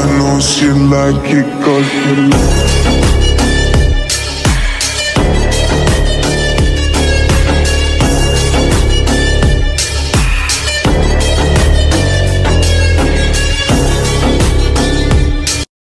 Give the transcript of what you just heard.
I know she like it cause she